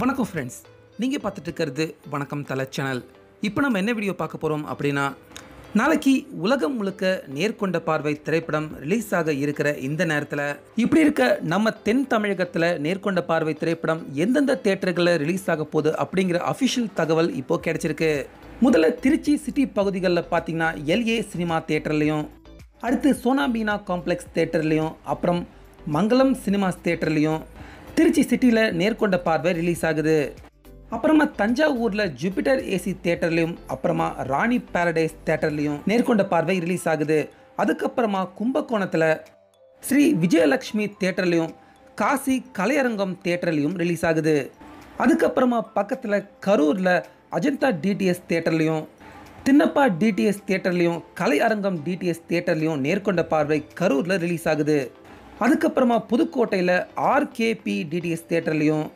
வணக்கம் ஃப்ரெண்ட்ஸ் நீங்கள் பார்த்துட்டு இருக்கிறது வணக்கம் தலை சேனல் இப்போ நம்ம என்ன வீடியோ பார்க்க போகிறோம் அப்படின்னா நாளைக்கு உலகம் முழுக்க நேர்கொண்ட பார்வை திரைப்படம் ரிலீஸ் ஆக இருக்கிற இந்த நேரத்தில் இப்படி இருக்க நம்ம தென் தமிழகத்தில் நேர்கொண்ட பார்வை திரைப்படம் எந்தெந்த தேட்டர்களில் ரிலீஸ் ஆக போகுது அப்படிங்கிற அஃபிஷியல் தகவல் இப்போ கிடைச்சிருக்கு. முதல்ல திருச்சி சிட்டி பகுதிகளில் பார்த்தீங்கன்னா எல்ஏ சினிமா தேட்டர்லையும் அடுத்து சோனா மீனா காம்ப்ளெக்ஸ் தேட்டர்லேயும் அப்புறம் மங்களம் சினிமாஸ் தேட்டர்லேயும் திருச்சி சிட்டியில் நேர்கொண்ட பார்வை ரிலீஸ் ஆகுது. அப்புறமா தஞ்சாவூரில் ஜூபிட்டர் ஏசி தேட்டர்லையும் அப்புறமா ராணி பாரடைஸ் தேட்டர்லையும் நேர்கொண்ட பார்வை ரிலீஸ் ஆகுது. அதுக்கப்புறமா கும்பகோணத்தில் ஸ்ரீ விஜயலக்ஷ்மி தேட்டர்லையும் காசி கலையரங்கம் தேட்டர்லையும் ரிலீஸ் ஆகுது. அதுக்கப்புறமா பக்கத்தில் கரூரில் அஜந்தா டிடிஎஸ் தேட்டர்லையும் தின்னப்பா டிடிஎஸ் தேட்டர்லையும் கலை அரங்கம் டிடிஎஸ் தேட்டர்லையும் நேர்கொண்ட பார்வை கரூரில் ரிலீஸ் ஆகுது. அதுக்கப்புறமா புதுக்கோட்டையில் ஆர்கேபி டிடிஎஸ் தேட்டர்லேயும்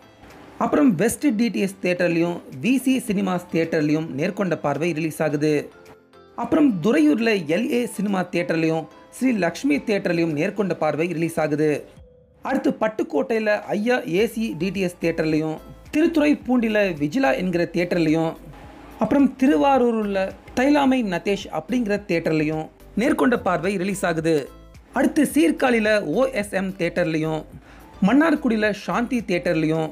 அப்புறம் வெஸ்ட் டிடிஎஸ் தேட்டர்லேயும் விசி சினிமாஸ் தேட்டர்லேயும் நேர்கொண்ட பார்வை ரிலீஸ் ஆகுது. அப்புறம் துறையூரில் எல்ஏ சினிமா தேட்டர்லேயும் ஸ்ரீ லக்ஷ்மி தேட்டர்லேயும் நேர்கொண்ட பார்வை ரிலீஸ் ஆகுது. அடுத்து பட்டுக்கோட்டையில் ஐயா ஏசி டிடிஎஸ் தேட்டர்லேயும் திருத்துறை பூண்டியில் விஜிலா என்கிற தேட்டர்லையும் அப்புறம் திருவாரூரில் தைலாமை நதேஷ் அப்படிங்கிற தேட்டர்லையும் நேர்கொண்ட பார்வை ரிலீஸ் ஆகுது. அடுத்து சீர்காழியில் ஓஎஸ்எம் தேட்டர்லேயும் மன்னார்குடியில் சாந்தி தேட்டர்லேயும்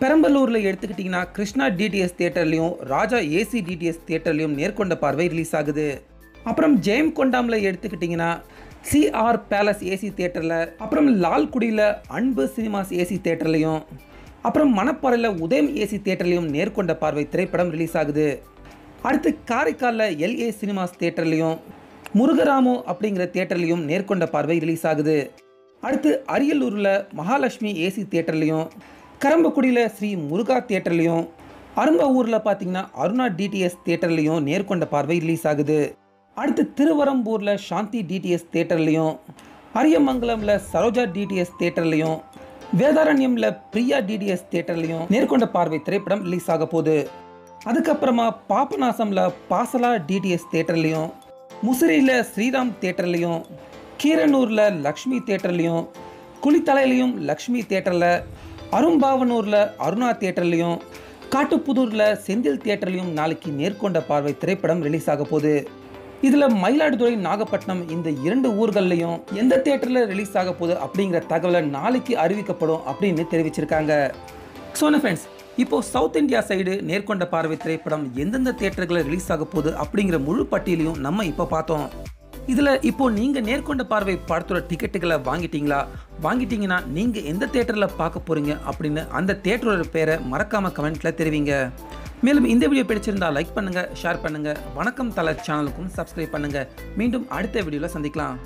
பெரம்பலூரில் எடுத்துக்கிட்டிங்கன்னா கிருஷ்ணா டிடிஎஸ் தேட்டர்லேயும் ராஜா ஏசி டிடிஎஸ் தேட்டர்லையும் நேர்கொண்ட பார்வை ரிலீஸ் ஆகுது. அப்புறம் ஜெயம் கொண்டாமில் எடுத்துக்கிட்டிங்கன்னா சிஆர் பேலஸ் ஏசி தேட்டரில் அப்புறம் லால்குடியில் அன்பு சினிமாஸ் ஏசி தேட்டர்லையும் அப்புறம் மணப்பாறையில் உதயம் ஏசி தேட்டர்லையும் நேர்கொண்ட பார்வை திரைப்படம் ரிலீஸ் ஆகுது. அடுத்து காரைக்காலில் எல்ஏ சினிமாஸ் தேட்டர்லையும் முருகராமு அப்படிங்கிற தேட்டர்லேயும் நேர்கொண்ட பார்வை ரிலீஸ் ஆகுது. அடுத்து அரியலூரில் மகாலட்சுமி ஏசி தேட்டர்லேயும் கரம்பக்குடியில் ஸ்ரீ முருகா தேட்டர்லேயும் அரும்பவூரில் பார்த்தீங்கன்னா அருணா டிடிஎஸ் தேட்டர்லையும் நேர்கொண்ட பார்வை ரிலீஸ் ஆகுது. அடுத்து திருவரம்பூரில் சாந்தி டிடிஎஸ் தேட்டர்லேயும் அரியமங்கலமில் சரோஜா டிடிஎஸ் தேட்டர்லையும் வேதாரண்யமில் பிரியா டிடிஎஸ் தேட்டர்லையும் நேர்கொண்ட பார்வை திரைப்படம் ரிலீஸ் ஆக போகுது. அதுக்கப்புறமா பாபநாசமில் பாசலா டிடிஎஸ் தேட்டர்லையும் முசிறியில் ஸ்ரீராம் தேட்டர்லையும் கீரனூரில் லக்ஷ்மி தேட்டர்லையும் குளித்தலையிலையும் லக்ஷ்மி தேட்டரில் அரும்பாவனூரில் அருணா தேட்டர்லையும் காட்டுப்புதூரில் செந்தில் தேட்டர்லையும் நாளைக்கு நேர்கொண்ட பார்வை திரைப்படம் ரிலீஸ் ஆக போகுது. இதில் மயிலாடுதுறை நாகப்பட்டினம் இந்த இரண்டு ஊர்கள்லையும் எந்த தேட்டரில் ரிலீஸ் ஆக போகுது அப்படிங்கிற தகவலை நாளைக்கு அறிவிக்கப்படும் அப்படின்னு தெரிவிச்சிருக்காங்க. சோன ஃப்ரெண்ட்ஸ் இப்போ south India side Nerkonda Paarvai திரைப்படம் எந்தெந்த தேட்டர்களில் ரிலீஸ் ஆக போகுது அப்படிங்கிற முழு பட்டியலையும் நம்ம இப்போ பார்த்தோம். இதில் இப்போ நீங்கள் நேர்கொண்ட பார்வை படத்தோட டிக்கெட்டுகளை வாங்கிட்டீங்களா? வாங்கிட்டீங்கன்னா நீங்கள் எந்த தேட்டரில் பார்க்க போகிறீங்க அப்படின்னு அந்த தேட்டரோட பேரை மறக்காமல் கமெண்ட்டில் தெரிவிங்க. மேலும் இந்த வீடியோ பிடிச்சிருந்தா லைக் பண்ணுங்கள் ஷேர் பண்ணுங்கள் வணக்கம் தலை சேனலுக்கும் சப்ஸ்கிரைப் பண்ணுங்கள் மீண்டும் அடுத்த வீடியோவில் சந்திக்கலாம்.